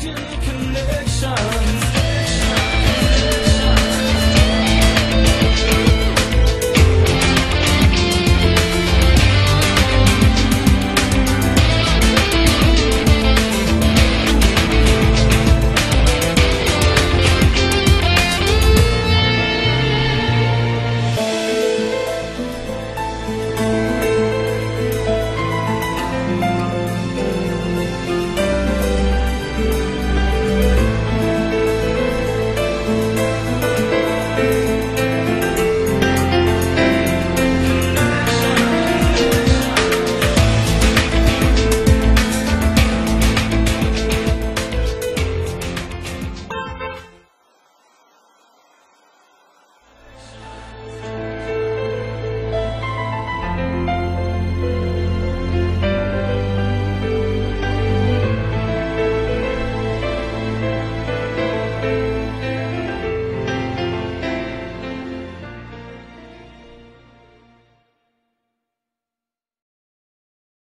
Connection.